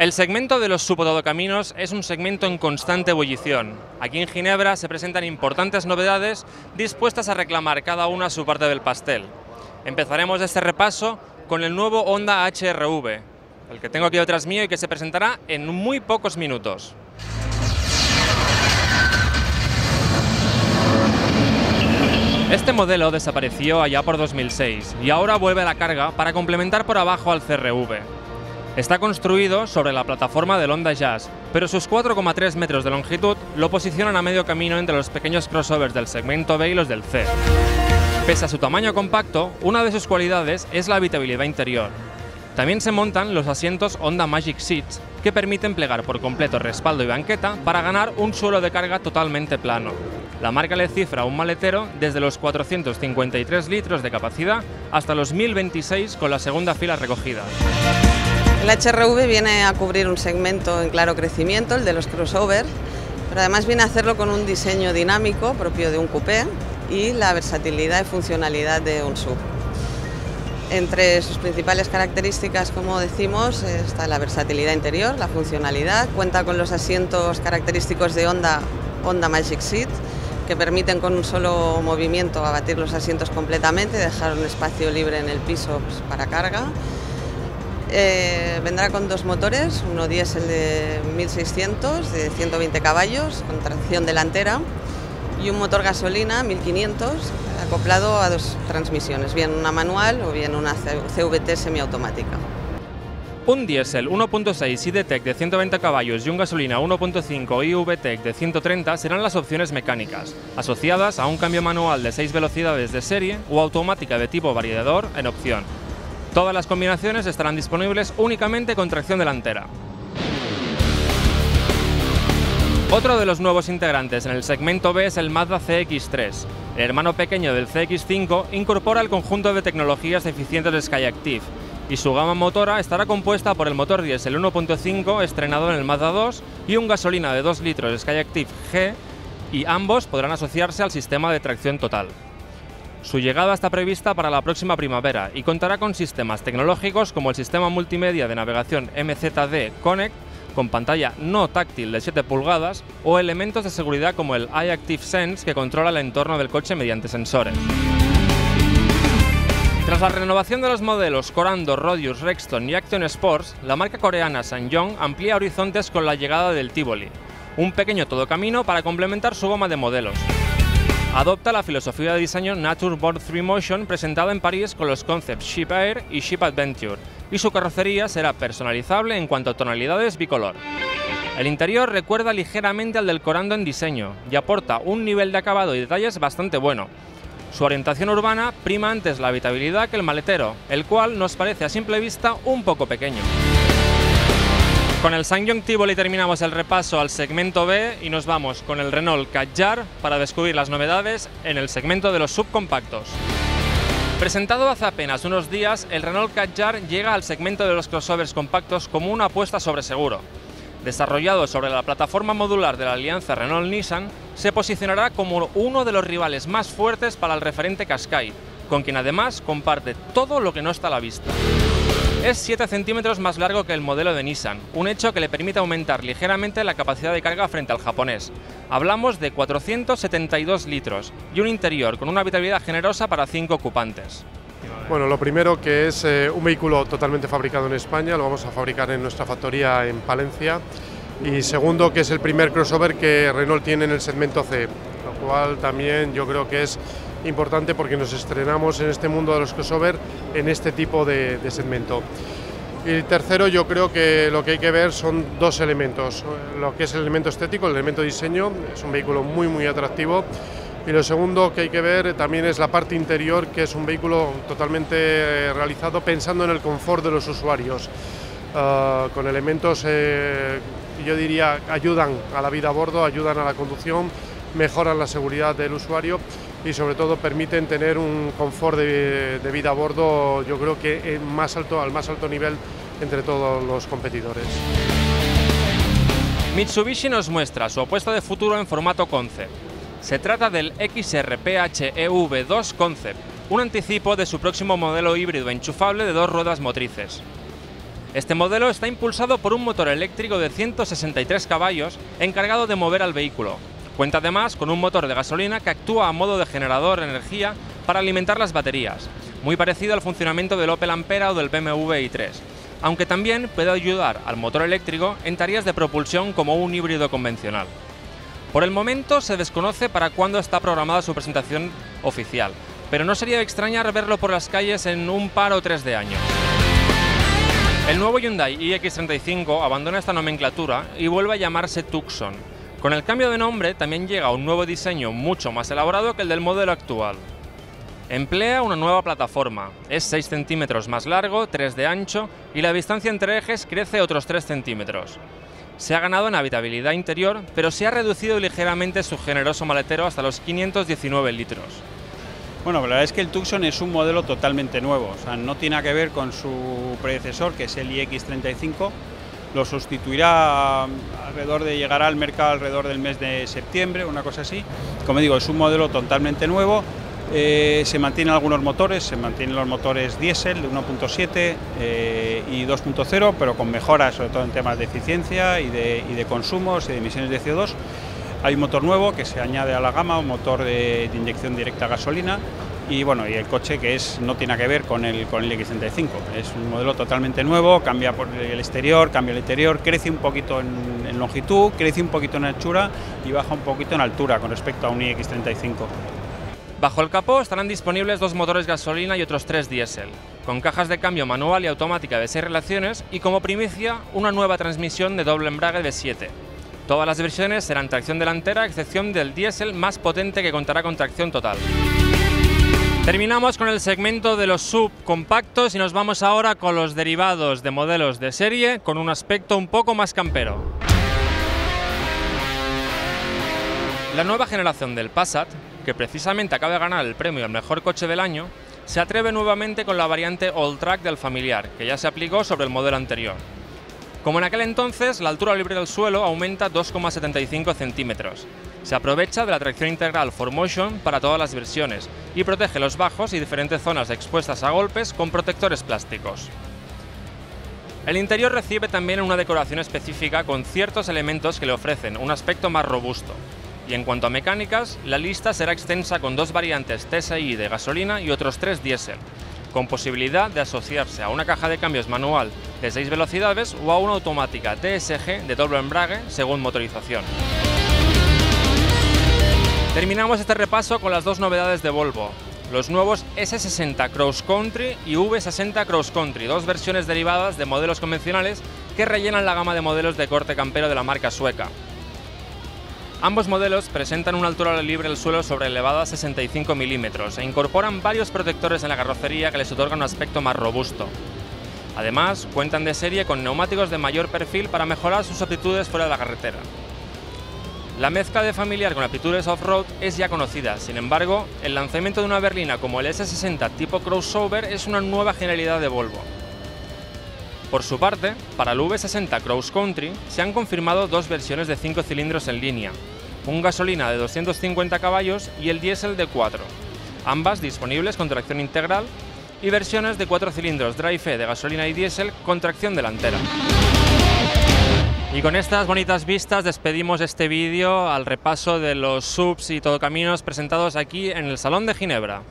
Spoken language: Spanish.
El segmento de los subtodocaminos es un segmento en constante ebullición. Aquí en Ginebra se presentan importantes novedades dispuestas a reclamar cada una su parte del pastel. Empezaremos este repaso con el nuevo Honda HRV, el que tengo aquí detrás mío y que se presentará en muy pocos minutos. Este modelo desapareció allá por 2006 y ahora vuelve a la carga para complementar por abajo al CRV. Está construido sobre la plataforma del Honda Jazz, pero sus 4,3 metros de longitud lo posicionan a medio camino entre los pequeños crossovers del segmento B y los del C. Pese a su tamaño compacto, una de sus cualidades es la habitabilidad interior. También se montan los asientos Honda Magic Seats, que permiten plegar por completo respaldo y banqueta para ganar un suelo de carga totalmente plano. La marca le cifra un maletero desde los 453 litros de capacidad hasta los 1026 con la segunda fila recogida. El HRV viene a cubrir un segmento en claro crecimiento, el de los crossovers, pero además viene a hacerlo con un diseño dinámico propio de un coupé y la versatilidad y funcionalidad de un sub. Entre sus principales características, como decimos, está la versatilidad interior, la funcionalidad, cuenta con los asientos característicos de Honda, Honda Magic Seat, que permiten con un solo movimiento abatir los asientos completamente, dejar un espacio libre en el piso pues, para carga. Eh, vendrá con dos motores, uno diésel de 1600 de 120 caballos con tracción delantera y un motor gasolina 1500 acoplado a dos transmisiones, bien una manual o bien una CVT semiautomática. Un diésel 1.6 IDTEC de 120 caballos y un gasolina 1.5 IVTEC de 130 serán las opciones mecánicas, asociadas a un cambio manual de 6 velocidades de serie o automática de tipo variador en opción. Todas las combinaciones estarán disponibles únicamente con tracción delantera. Otro de los nuevos integrantes en el segmento B es el Mazda CX-3. El hermano pequeño del CX-5 incorpora el conjunto de tecnologías eficientes de Skyactiv, y su gama motora estará compuesta por el motor diésel 1.5 estrenado en el Mazda 2 y un gasolina de 2 litros Skyactiv G y ambos podrán asociarse al sistema de tracción total. Su llegada está prevista para la próxima primavera y contará con sistemas tecnológicos como el sistema multimedia de navegación MZD Connect con pantalla no táctil de 7 pulgadas o elementos de seguridad como el iActive Sense que controla el entorno del coche mediante sensores. Tras la renovación de los modelos Corando, Rodius, Rexton y Action Sports, la marca coreana SsangYong amplía horizontes con la llegada del Tivoli, un pequeño todocamino para complementar su gama de modelos. Adopta la filosofía de diseño Nature Board 3 Motion presentada en París con los concepts Ship Air y Ship Adventure, y su carrocería será personalizable en cuanto a tonalidades bicolor. El interior recuerda ligeramente al del Corando en diseño y aporta un nivel de acabado y detalles bastante bueno, su orientación urbana prima antes la habitabilidad que el maletero, el cual nos parece a simple vista un poco pequeño. Con el SsangYong Tivoli terminamos el repaso al segmento B y nos vamos con el Renault Kadjar para descubrir las novedades en el segmento de los subcompactos. Presentado hace apenas unos días, el Renault Kadjar llega al segmento de los crossovers compactos como una apuesta sobre seguro, desarrollado sobre la plataforma modular de la alianza Renault-Nissan, se posicionará como uno de los rivales más fuertes para el referente Qashqai, con quien además comparte todo lo que no está a la vista. Es 7 centímetros más largo que el modelo de Nissan, un hecho que le permite aumentar ligeramente la capacidad de carga frente al japonés. Hablamos de 472 litros y un interior con una habitabilidad generosa para 5 ocupantes. Bueno, lo primero que es eh, un vehículo totalmente fabricado en España, lo vamos a fabricar en nuestra factoría en Palencia. Y segundo, que es el primer crossover que Renault tiene en el segmento C, lo cual también yo creo que es importante porque nos estrenamos en este mundo de los crossover en este tipo de, de segmento. Y tercero, yo creo que lo que hay que ver son dos elementos. Lo que es el elemento estético, el elemento diseño, es un vehículo muy, muy atractivo y lo segundo que hay que ver también es la parte interior, que es un vehículo totalmente eh, realizado pensando en el confort de los usuarios, ah, con elementos que eh, yo diría ayudan a la vida a bordo, ayudan a la conducción, mejoran la seguridad del usuario y sobre todo permiten tener un confort de, vida a bordo, yo creo que más alto, al más alto nivel entre todos los competidores. Mitsubishi nos muestra su opuesto de futuro en formato concept se trata del XR-PHEV2 Concept, un anticipo de su próximo modelo híbrido enchufable de dos ruedas motrices. Este modelo está impulsado por un motor eléctrico de 163 caballos encargado de mover al vehículo. Cuenta además con un motor de gasolina que actúa a modo de generador de energía para alimentar las baterías, muy parecido al funcionamiento del Opel Ampera o del BMW i3, aunque también puede ayudar al motor eléctrico en tareas de propulsión como un híbrido convencional. Por el momento se desconoce para cuándo está programada su presentación oficial, pero no sería extrañar verlo por las calles en un par o tres de años. El nuevo Hyundai iX35 abandona esta nomenclatura y vuelve a llamarse Tucson. Con el cambio de nombre también llega un nuevo diseño mucho más elaborado que el del modelo actual. Emplea una nueva plataforma, es 6 centímetros más largo, 3 de ancho y la distancia entre ejes crece otros 3 centímetros. Se ha ganado en habitabilidad interior, pero se ha reducido ligeramente su generoso maletero hasta los 519 litros. Bueno, la verdad es que el Tucson es un modelo totalmente nuevo, o no tiene que ver con su predecesor, que es el iX35. Lo sustituirá alrededor de llegará al mercado alrededor del mes de septiembre, una cosa así. Como digo, es un modelo totalmente nuevo. Eh, se mantienen algunos motores, se mantienen los motores diésel de 1.7 eh, y 2.0, pero con mejoras sobre todo en temas de eficiencia y de, y de consumos y de emisiones de CO2. Hay un motor nuevo que se añade a la gama, un motor de, inyección directa a gasolina y bueno, y el coche que es no tiene que ver con el con el X35, es un modelo totalmente nuevo, cambia por el exterior, cambia el interior, crece un poquito en, longitud, crece un poquito en anchura y baja un poquito en altura con respecto a un iX35. Bajo el capó estarán disponibles dos motores gasolina y otros tres diésel, con cajas de cambio manual y automática de 6 relaciones y como primicia una nueva transmisión de doble embrague de 7. Todas las versiones serán tracción delantera, excepción del diésel más potente que contará con tracción total. Terminamos con el segmento de los subcompactos y nos vamos ahora con los derivados de modelos de serie con un aspecto un poco más campero. La nueva generación del Passat, que precisamente acaba de ganar el premio al mejor coche del año, se atreve nuevamente con la variante All Track del familiar, que ya se aplicó sobre el modelo anterior. Como en aquel entonces, la altura libre del suelo aumenta 2,75 centímetros. Se aprovecha de la tracción integral 4Motion para todas las versiones y protege los bajos y diferentes zonas expuestas a golpes con protectores plásticos. El interior recibe también una decoración específica con ciertos elementos que le ofrecen un aspecto más robusto. Y en cuanto a mecánicas, la lista será extensa con dos variantes TSI de gasolina y otros tres diésel, con posibilidad de asociarse a una caja de cambios manual de 6 velocidades o a una automática TSG de doble embrague según motorización. Terminamos este repaso con las dos novedades de Volvo, los nuevos S60 Cross Country y V60 Cross Country, dos versiones derivadas de modelos convencionales que rellenan la gama de modelos de corte campero de la marca sueca. Ambos modelos presentan una altura libre del suelo sobre elevada 65 milímetros e incorporan varios protectores en la carrocería que les otorgan un aspecto más robusto. Además, cuentan de serie con neumáticos de mayor perfil para mejorar sus aptitudes fuera de la carretera. La mezcla de familiar con aptitudes off-road es ya conocida, sin embargo, el lanzamiento de una berlina como el S60 tipo crossover es una nueva genialidad de Volvo. Por su parte, para el V60 Cross Country se han confirmado dos versiones de 5 cilindros en línea, un gasolina de 250 caballos y el diésel de 4, ambas disponibles con tracción integral y versiones de 4 cilindros Drive de gasolina y diésel con tracción delantera. Y con estas bonitas vistas despedimos este vídeo al repaso de los subs y todo caminos presentados aquí en el Salón de Ginebra.